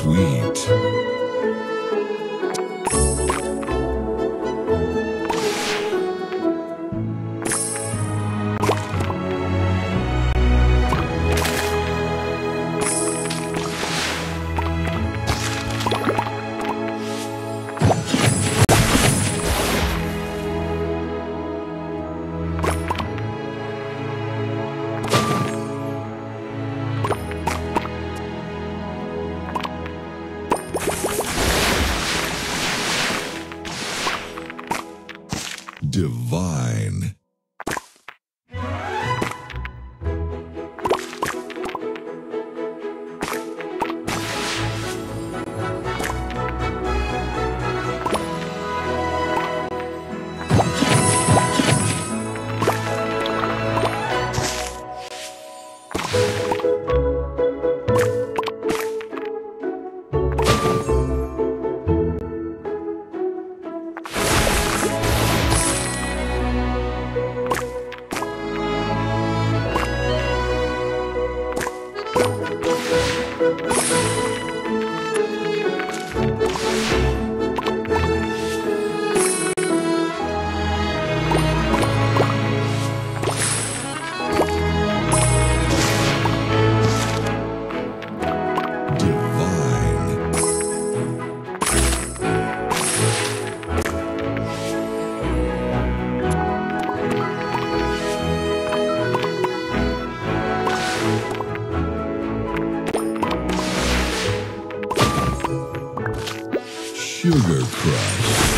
sweet. divine. Sugar Crush.